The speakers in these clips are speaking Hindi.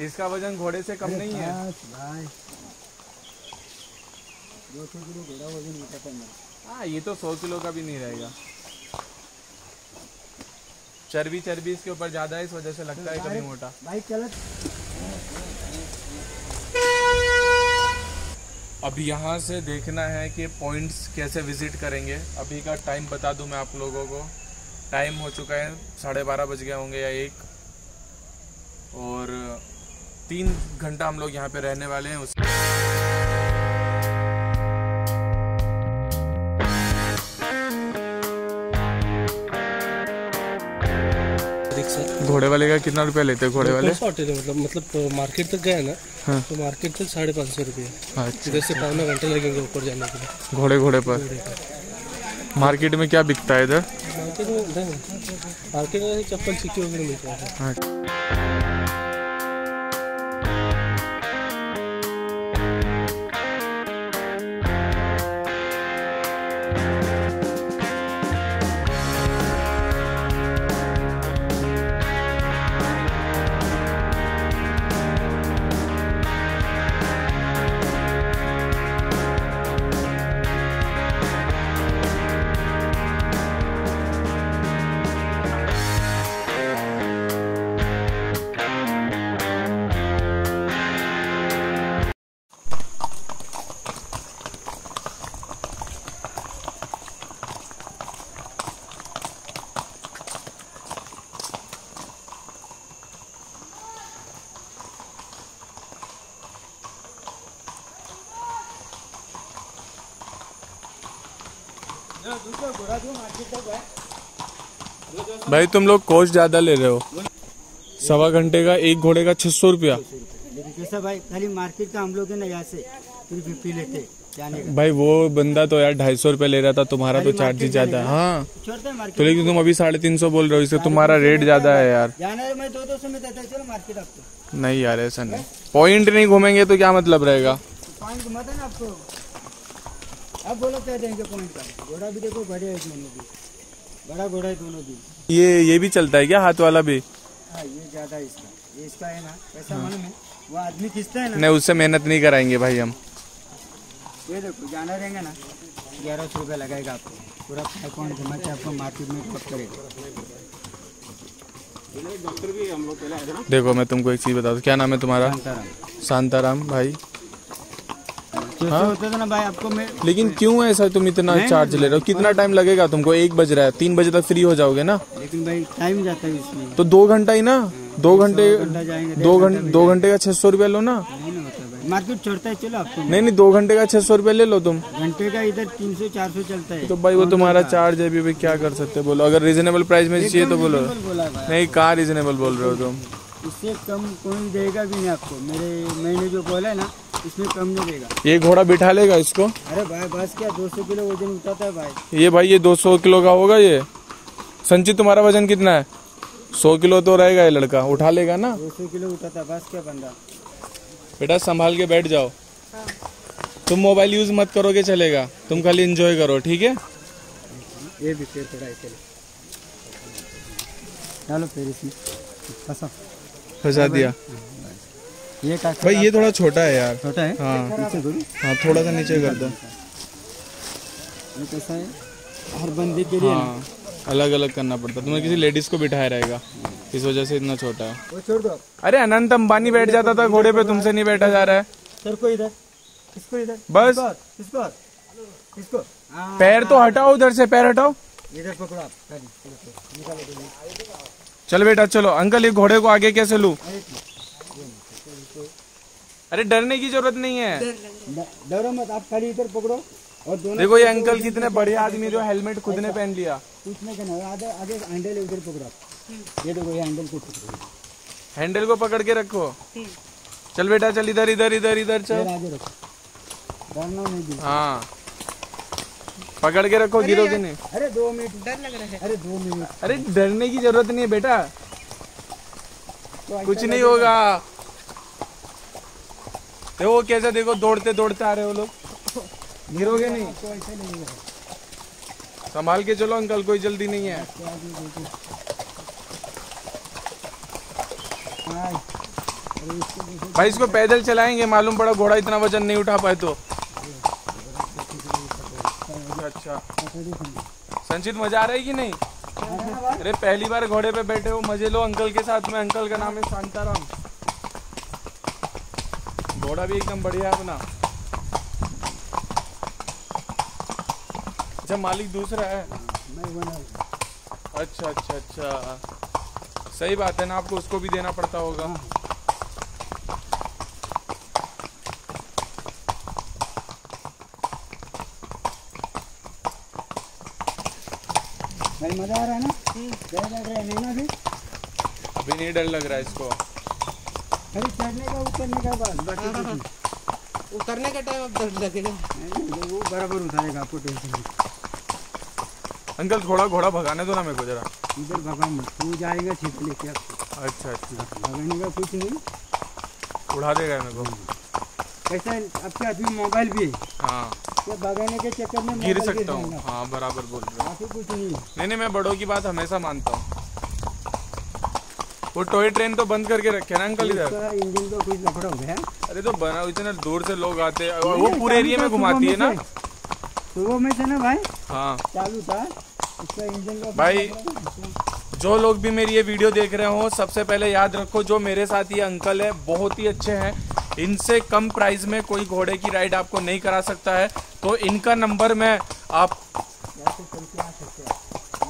इसका वज़न घोड़े से कम नहीं है। बस दो सौ किलो घोड़ा वज़न उठाता है हाँ ये तो सौ किलो का भी नहीं रहेगा। चर्बी चर्बी इसके ऊपर ज़्यादा है इस वजह से लगता है कभी मोटा। भाई चलो। अब यहाँ से देखना है कि पॉइंट्स कैसे विज़िट करेंगे। अभी का टाइम बता दूँ मैं आप लोगों को। टाइम हो चुका है साढ़े बारह बज गए होंगे या एक। और तीन घंटा हम लोग यहाँ पे रहने वाले हैं उस घोड़े वाले का कितना रुपया लेते हैं घोड़े वाले? मतलब मतलब मार्केट तक गए ना हाँ। तो मार्केट तक साढ़े पाँच सौ रुपये अच्छा इधर से पौना घंटे लगेंगे ऊपर जाने के लिए। घोड़े घोड़े पर? मार्केट में क्या बिकता है इधर? मार्केट में मार्केट में चप्पल सिक्के वगैरह मिलता है। भाई तुम लोग कोच ज़्यादा ले रहे हो। सवा घंटे का एक घोड़े का छह सौ रुपया। कैसा भाई खाली मार्केट का हम लोग है ना यहाँ से फिफ्टी लेते भाई वो बंदा तो यार ढाई सौ रुपया ले रहा था तुम्हारा तो खाली चार्ज ही ज़्यादा है। तो लेकिन तुम अभी साढ़े तीन सौ बोल रहे हो इससे तुम्हारा रेट ज़्यादा है यार। नहीं यार ऐसा नहीं। पॉइंट नहीं घूमेंगे तो क्या मतलब रहेगा पॉइंट घुमाता है ना आपको अब बोलो क्या देंगे पॉइंट का? घोड़ा भी देखो बड़े है दोनों भी। बड़ा घोड़ा है दोनों भी। ये ये भी चलता है क्या हाथ वाला भी? हाँ ये ज़्यादा इसका। ये इसका है ना पैसा मालूम है। वो आदमी खींचता है ना। नहीं उससे मेहनत नहीं कराएँगे भाई हम। ये देखो जाना रहेंगे ना। ग्यारह सौ रुपया लगाएगा आपको। पूरा फाइव पॉइंट घुमा के आपको मार्केट में ड्रॉप करेगा। देखो मैं तुमको एक चीज़ बता दूँ क्या नाम है तुम्हारा? शांताराम। शांताराम भाई। होता था ना भाई आपको मैं लेकिन क्यों ऐसा तुम इतना चार्ज ले रहे हो? कितना टाइम लगेगा तुमको? एक बज रहा है तीन बजे तक फ्री हो जाओगे ना? लेकिन भाई टाइम जाता है इसमें। तो दो घंटा ही ना? दो घंटे दो घंटे दो घंटे का छह सौ रूपया लो ना। मार्केट छोड़ता है चलो आपको। नहीं नहीं दो घंटे का छह सौ रूपया ले लो तुम। घंटे का इधर तीन सौ चार सौ चलता है। तो भाई वो तुम्हारा चार्ज है? अभी क्या कर सकते हो? बोलो अगर रिजनेबल प्राइस में चाहिए तो बोलो। बोला नहीं कहाँ रिजनेबल बोल रहे हो तुम? इससे कम कोई देगा भी नहीं आपको। मेरे मैंने जो बोला है ना इसमें कम नहीं देगा। ये घोड़ा बिठा लेगा इसको। अरे भाई बस क्या दो सौ किलो वज़न उठाता है भाई। ये भाई ये 200 किलो का होगा ये। संचित तुम्हारा वज़न कितना है? 100 किलो तो रहेगा ये लड़का उठा लेगा ना। दो सौ किलो उठाता है बस क्या बंदा। बेटा संभाल के बैठ जाओ। हाँ। तुम मोबाइल यूज़ मत करोगे चलेगा। तुम खाली इंजॉय करो ठीक है? ये भी फिर थोड़ा चलो। फिर इसमें। फंसा फंसा दिया। ये भाई ये थोड़ा छोटा है यार। छोटा है? हाँ। नीचे करो हाँ थोड़ा सा नीचे कर दो। ये कैसा है? हर बंदे के लिए हाँ। अलग अलग करना पड़ता तुम्हें किसी लेडीज़ को बिठाया रहेगा। इस वजह से इतना छोटा है। वो छोड़ दो। अरे अनंत अंबानी बैठ जाता था घोड़े पे तुमसे नहीं बैठा जा रहा है। सर को इधर। इसको इधर? बस। इसको और, इसको हाँ, पैर तो हटाओ उधर से पैर हटाओ। इधर पकड़ो। आप। चल बेटा चलो। अंकल ये घोड़े को आगे कैसे लूँ? अरे डरने की ज़रूरत नहीं है। डरो मत आप खाली इधर पकड़ो और दोनों देखो ये अंकल कितने बढ़िया आदमी जो हेलमेट खुद ने पहन लिया। कुछ नहीं करना है, आगे आगे हैंडल उधर पकड़ो। ये देखो ये हैंडल को पकड़ो। हैंडल को पकड़ के रखो। चल बेटा चल इधर इधर इधर इधर चल। आगे रखो। डरना नहीं बिल्कुल हाँ। पकड़ के रखो गिरोगे नहीं। अरे दो मिनट। डर लग रहा है। अरे दो मिनट। अरे डरने की ज़रूरत नहीं है बेटा। तो कुछ नहीं होगा। देखो कैसे देखो, दौड़ते दौड़ते आ रहे हो लोग। गिरोगे नहीं। ऐसे नहीं होगा संभाल के चलो अंकल, कोई जल्दी नहीं है हाँ। भाई इसको पैदल चलाएँगे, मालूम पड़ा घोड़ा इतना वज़न नहीं उठा पाए तो। अच्छा। संचित, मज़ा आ रहा है कि नहीं? अरे, पहली बार घोड़े पे बैठे हो, मज़े लो अंकल के साथ में। अंकल का नाम है शांताराम। घोड़ा भी एकदम बढ़िया है अपना। अच्छा मालिक दूसरा है। अच्छा अच्छा अच्छा। सही बात है ना आपको उसको भी देना पड़ता होगा। भाई मज़ा आ रहा है ना? डर लग रहा है ना अभी? अभी नहीं डर लग रहा है इसको। खाली चढ़ने का उतरने का बाद बाकी उतरने का टाइम अब डर लगेगा वो बराबर उठाएगा आपको टेंशन नहीं। अंकल थोड़ा घोड़ा भगाने दो ना मेरे को जरा। इधर भगा मत तू जाएगा ठीक लेके अच्छा अच्छा। भगाने का कुछ नहीं। उड़ा देगा मेरे को। कैसा आपके हाथ में मोबाइल भी है? हाँ। ये भगाने के चक्कर में गिर सकता हूँ। हाँ बराबर बोल रहे हो। कुछ नहीं। नहीं नहीं मैं बड़ों की बात हमेशा मानता हूँ। वो टॉय ट्रेन तो बंद करके रखे ना अंकल इधर? इंजन का कुछ लफड़ा हो? गया अरे तो बना इतने दूर से लोग आते हैं। वो पूरे एरिया में घुमाती है ना? सुबह में से। ना भाई? हाँ। चालू था। उसका इंजन का भाई, जो लोग भी मेरी ये वीडियो देख रहे हो सबसे पहले याद रखो जो मेरे साथ ये अंकल है बहुत ही अच्छे हैं। इनसे कम प्राइस में कोई घोड़े की राइड आपको नहीं करा सकता है। तो इनका नंबर मैं आप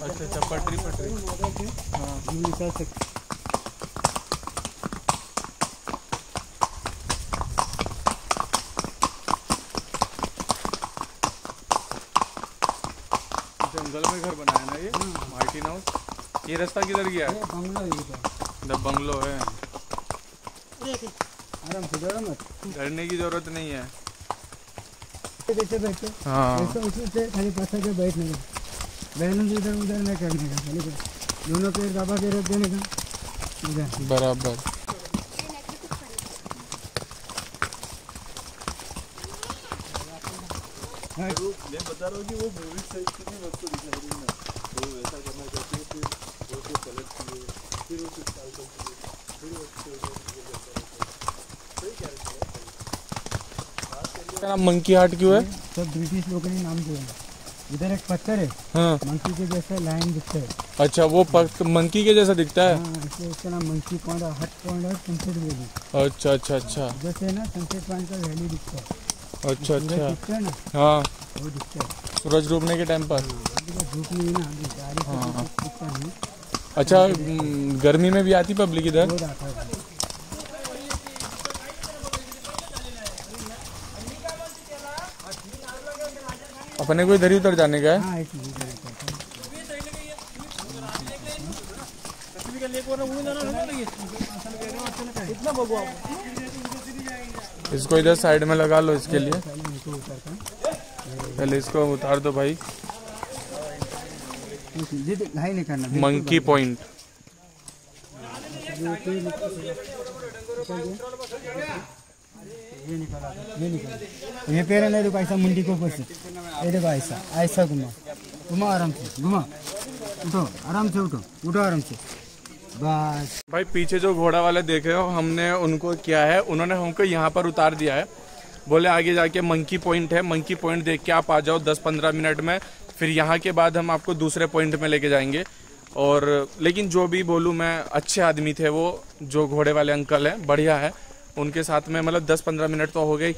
अच्छा अच्छा पटरी पटरी हाँ जंगल में घर बनाया ना ये मार्टिन हाउस। ये रास्ता किधर गया? है। ये बंगला है बंगलो है। आराम से डरो मत। डरने की ज़रूरत नहीं है। जैसे बैठे। हाँ। ऐसा उसी से खाली पत्थर बैठने का। बैलेंस इधर उधर नहीं करने का खाली दोनों पैर दबा के रख देने का। क्या नाम? मंकी हार्ट क्यों है? सब ब्रिटिश लोगों ने नाम दिया। है। इधर एक पत्थर है। हाँ। मंकी के जैसा लाइन दिखता है। अच्छा वो मंकी के जैसा दिखता है? हाँ इसलिए इसका नाम मंकी पॉइंट हट पॉइंट और सनसेट वैली अच्छा अच्छा अच्छा। जैसे ना सनसेट पॉइंट का वैली दिखता है। अच्छा अच्छा। है हाँ। है। सूरज डूबने के टाइम पर। अभी तो है हाँ, अच्छा गर्मी में भी आती पब्लिक इधर? है। अपने को इधर ही उतर जाने का है? हाँ ऐसे ही इधर आता है। इसको इधर साइड में लगा लो इसके लिए। पहले इसको उतार दो भाई। मंकी पॉइंट ये पैर नहीं देखो ऐसा मुंडी को ऊपर ये देखो ऐसा ऐसा घुमा। घुमा आराम से, घुमा। उठो, आराम से उठो। उठो आराम से। बस। भाई, पीछे जो घोड़ा वाले देखे हो, हमने उनको किया है, उन्होंने हमको यहाँ पर उतार दिया है। बोले, आगे जाके मंकी पॉइंट है मंकी पॉइंट देख के आप आ जाओ 10-15 मिनट में, फिर यहाँ के बाद हम आपको दूसरे पॉइंट में लेके जाएँगे। और, लेकिन जो भी बोलूँ, मैं अच्छे आदमी थे वो, जो घोड़े वाले अंकल हैं, बढ़िया है। उनके साथ में मतलब 10-15 मिनट तो हो गई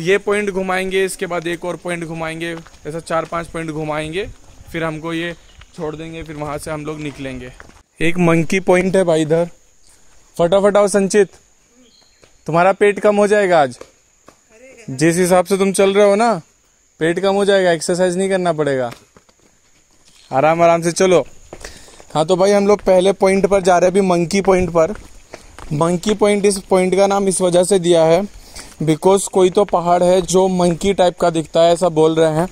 ये पॉइंट घुमाएँगे, इसके बाद एक और पॉइंट घुमाएँगे, ऐसा चार पाँच पॉइंट घुमाएँगे, फिर हमको ये छोड़ देंगे, फिर वहाँ से हम लोग निकलेंगे। एक मंकी पॉइंट है भाई इधर। फटाफट आओ संचित। तुम्हारा पेट कम हो जाएगा आज। जिस हिसाब से तुम चल रहे हो ना, पेट कम हो जाएगा एक्सरसाइज नहीं करना पड़ेगा। आराम आराम से चलो। हाँ तो भाई हम लोग पहले पॉइंट पर जा रहे हैं, अभी मंकी पॉइंट पर। मंकी पॉइंट इस पॉइंट का नाम इस वजह से दिया है बिकॉज़ कोई तो पहाड़ है जो मंकी टाइप का दिखता है, ऐसा बोल रहे हैं।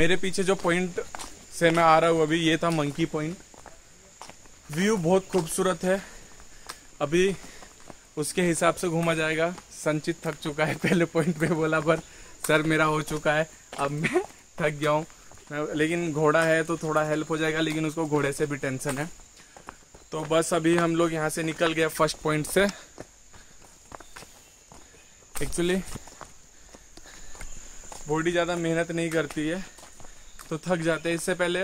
मेरे पीछे जो पॉइंट से मैं आ रहा हूँ अभी, ये था मंकी पॉइंट व्यू बहुत खूबसूरत है। अभी उसके हिसाब से घूमा जाएगा। संचित थक चुका है, पहले पॉइंट पे बोला, पर सर मेरा हो चुका है। अब मैं थक गया हूँ। लेकिन घोड़ा है तो थोड़ा हेल्प हो जाएगा, लेकिन उसको घोड़े से भी टेंशन है। तो बस अभी हम लोग यहाँ से निकल गए फ़र्स्ट पॉइंट से। एक्चुअली बॉडी ज़्यादा मेहनत नहीं करती है। तो थक जाते हैं। इससे पहले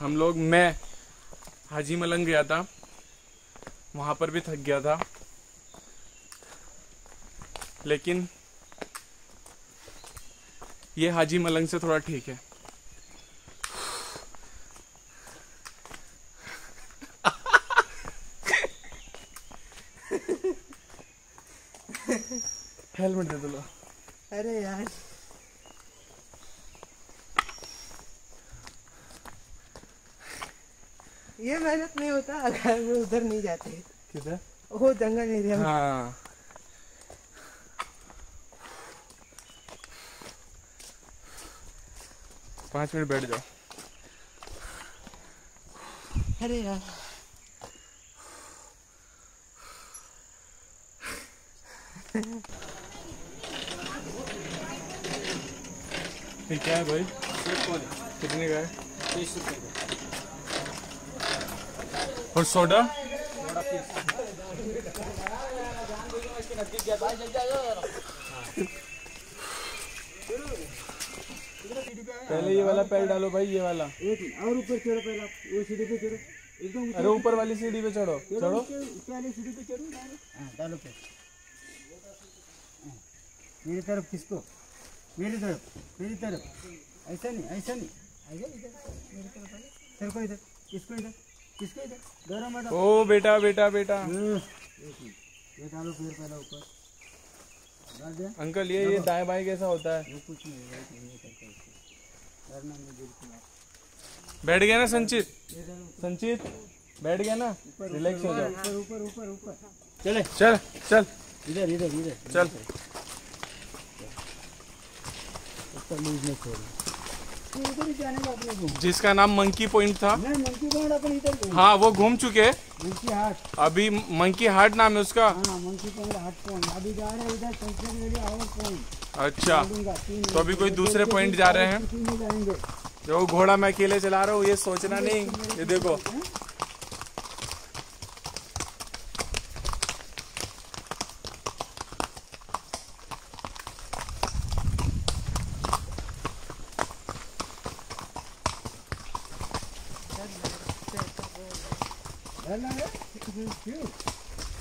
हम लोग मैं हाजी मलंग गया था। वहाँ पर भी थक गया था। लेकिन ये हाजी मलंग से थोड़ा ठीक है। हेलमेट दे दो अरे यार। ये मेहनत नहीं होता अगर वो उधर नहीं जाते। किधर? वो जंगल एरिया में। हाँ। पाँच मिनट बैठ जाओ। अरे यार। ये क्या है भाई? कितने का है? और सोडा? पहले ये वाला पैर डालो भाई ये वाला। और ऊपर चढ़ो पहले वो सीढ़ी पे चढ़ो। एकदम अरे ऊपर वाली सीढ़ी पे चढ़ो चढ़ो वाली सीढ़ी पे चढ़ो डालो हाँ डालो पैर। हाँ, मेरी तरफ़ किसको मेरी तरफ़ मेरी तरफ़। ऐसा नहीं ऐसा नहीं। ऐसा इधर। मेरी तरफ़ सर को इधर किसको इधर। किसको ओ बेटा बेटा बेटा। ऊपर। अंकल ये ये दाएँ बाएँ कैसा होता है? कुछ नहीं बैठ गया ना संचित? संचित बैठ गया ना? रिलैक्स हो जाओ। ऊपर ऊपर ऊपर चले चल चल। इधर इधर इधर। चल। उसका लूज नहीं छोड़। जिसका नाम मंकी पॉइंट था। मंकी पॉइंट अपन हाँ वो घूम चुके हैं। मंकी हाट। अभी मंकी हार्ट नाम है उसका। हाँ मंकी पॉइंट हाट पॉइंट। अभी जा रहे हैं इधर पॉइंट। अच्छा तो अभी कोई दूसरे पॉइंट जा रहे हैं। जो घोड़ा मैं अकेले चला रहा हूँ ये सोचना नहीं। ये देखो।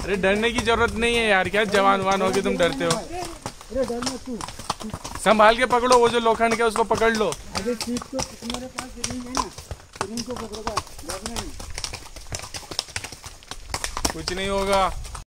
अरे डरने की ज़रूरत नहीं है यार, क्या जवान वान हो गए तुम डरते हो? संभाल के पकड़ो वो जो लोखंड का, उसको पकड़ लो। अरे तुम्हारे पास है ना को कुछ नहीं होगा।